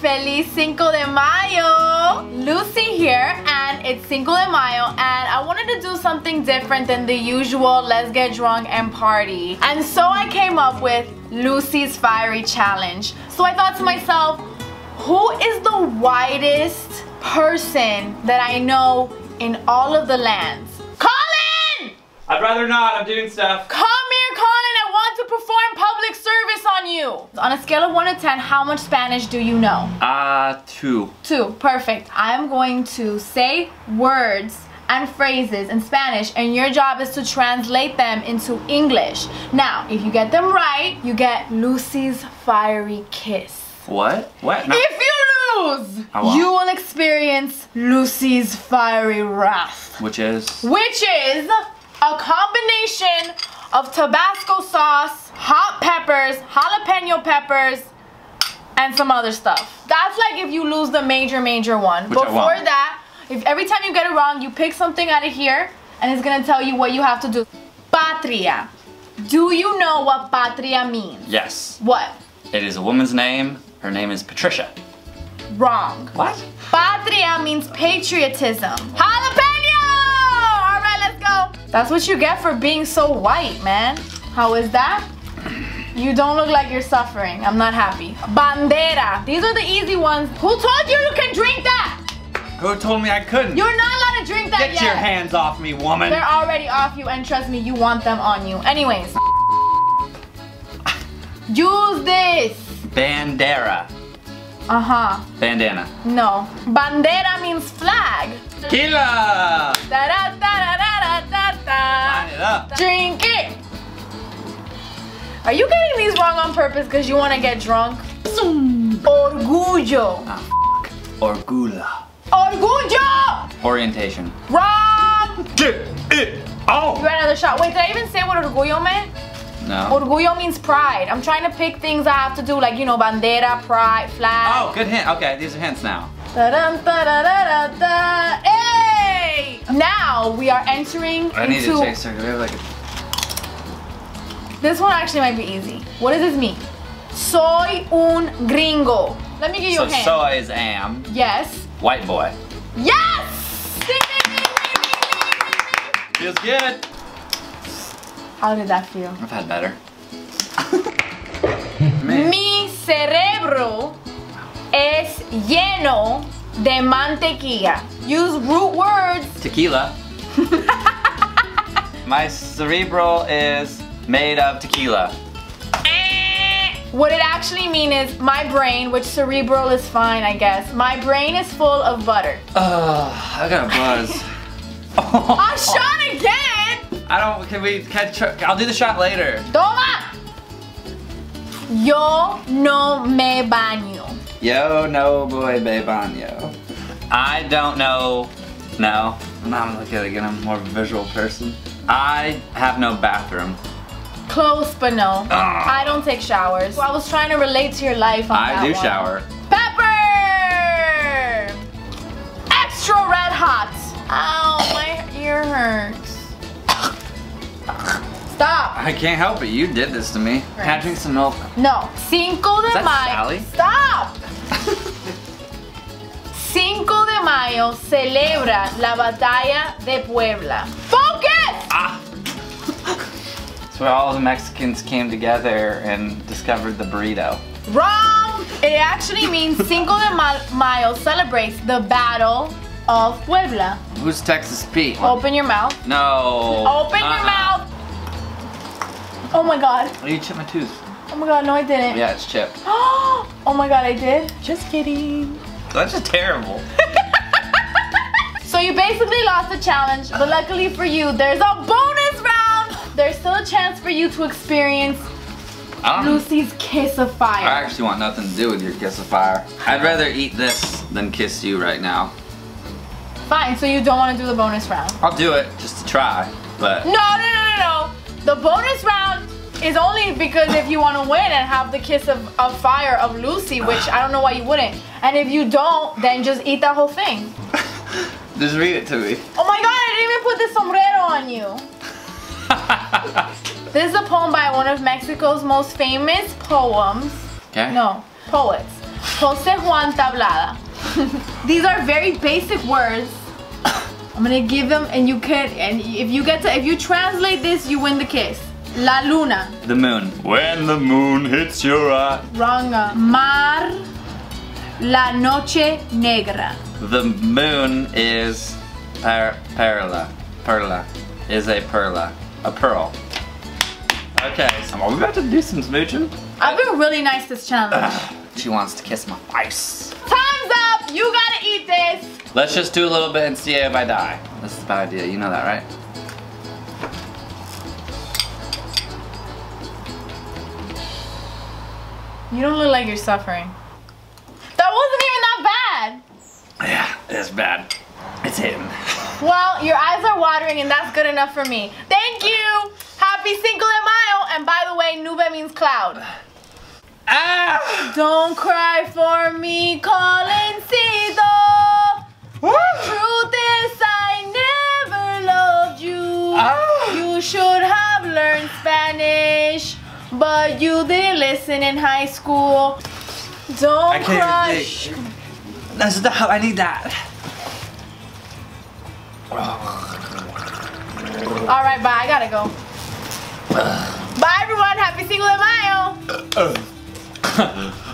Feliz Cinco de Mayo! Lucy here, and it's Cinco de Mayo, and I wanted to do something different than the usual let's get drunk and party. And so I came up with Lucy's Fiery Challenge. So I thought to myself, who is the whitest person that I know in all of the lands? Colin! I'd rather not. I'm doing stuff. Colin. To perform public service on you. On a scale of 1 to 10, how much Spanish do you know? Uh, two. Two. Perfect. I'm going to say words and phrases in Spanish, and your job is to translate them into English. Now, if you get them right, you get Lucy's fiery kiss. What? What? No. If you lose, I won't. you will experience Lucy's fiery wrath, Which is? which is a combination of Tabasco sauce, hot peppers, jalapeno peppers, and some other stuff. That's like if you lose the major, major one. Which Before that, if every time you get it wrong, you pick something out of here, and it's gonna tell you what you have to do. Patria. Do you know what patria means? Yes. What? It is a woman's name. Her name is Patricia. Wrong. What? Patria means patriotism. Jalapeno! That's what you get for being so white, man. How is that? You don't look like you're suffering. I'm not happy. Bandera. These are the easy ones. Who told you you can drink that? Who told me I couldn't? You're not allowed to drink that Get yet. your hands off me, woman. They're already off you, and trust me, you want them on you. Anyways. Use this. Bandera. Uh-huh. Bandana. No. Bandera means flag. Tequila! Da-da-da-da-da-da-da. Line it up. Drink it. Are you getting these wrong on purpose because you want to get drunk? Orgullo. Ah, f***. Orgula. Orgullo. Orientation. Wrong. Get it You out! got another shot. Wait, did I even say what orgullo meant? No. Orgullo means pride. I'm trying to pick things I have to do, like, you know, bandera, pride, flag. Oh, good hint. Okay, these are hints now. Da-dum, da-da-da-da-da. Hey! Now we are entering I need into. to chase her. We have like a This one actually might be easy. What does this mean? Soy un gringo. Let me give you So a hint. soy is am. yes. White boy. Yes! Ding, ding, ding, Feels good. How did that feel? I've had better. Mi cerebro es lleno de mantequilla. Use root words. Tequila. My cerebral is made of tequila. Eh. What it actually mean is my brain, which cerebral is fine, I guess. My brain is full of butter. Ugh, I got a buzz. A shot again! I don't. Can we catch? I'll do the shot later. Toma! Yo no me baño. Yo, no boy, babe on yo. I don't know. No, I'm not looking at it again. I'm more of a visual person. I have no bathroom. Close, but no. Ugh. I don't take showers. I was trying to relate to your life on I that do one. shower. Pepper! Extra red hot. Ow, my ear hurts. Stop. I can't help it. You did this to me. Can I drink some milk? No. Cinco de Is that Mayo. Sally? Stop. Mayo celebra la batalla de Puebla. Focus! Ah! It's where all the Mexicans came together and discovered the burrito. Wrong! It actually means Cinco de Mayo celebrates the battle of Puebla. Who's Texas Pete? Open your mouth. No. Open your Uh-uh. mouth. Oh my god. Oh, you chipped my tooth. Oh my god, no I didn't. Yeah, it's chipped. oh my god, I did. Just kidding. That's just terrible. So you basically lost the challenge, but luckily for you, there's a bonus round. There's still a chance for you to experience. Lucy's kiss of fire. I actually want nothing to do with your kiss of fire. I'd rather eat this than kiss you right now. Fine, so you don't want to do the bonus round. I'll do it just to try, but No, no, no, no, no. The bonus round is only because if you want to win and have the kiss of, of fire of Lucy, which I don't know why you wouldn't. And if you don't, then just eat that whole thing. just read it to me. Oh my god, I didn't even put the sombrero on you. This is a poem by one of Mexico's most famous poems. okay. No, poets. Jose Juan Tablada. These are very basic words. I'm gonna give them and you can and if you get to if you translate this you win the kiss. La luna. The moon. When the moon hits your eye. Wrong. Mar. La noche negra. The moon is per perla. Perla. Is a perla. A pearl. Okay, so are we about to do some smooching? I've been really nice this challenge. She wants to kiss my face. Time's up. You gotta eat this. Let's just do a little bit and see if I die. This is a bad idea. You know that, right? You don't look like you're suffering. That wasn't even that It's bad. It's him. Well, your eyes are watering and that's good enough for me. Thank you. Happy Cinco de Mayo. And by the way, nube means cloud. Ah! Don't cry for me, Colencito. Truth is, I never loved you. Ah! You should have learned Spanish, but you didn't listen in high school. Don't I That's the I need that. All right, bye. I gotta go. bye, everyone. Happy Cinco de Mayo.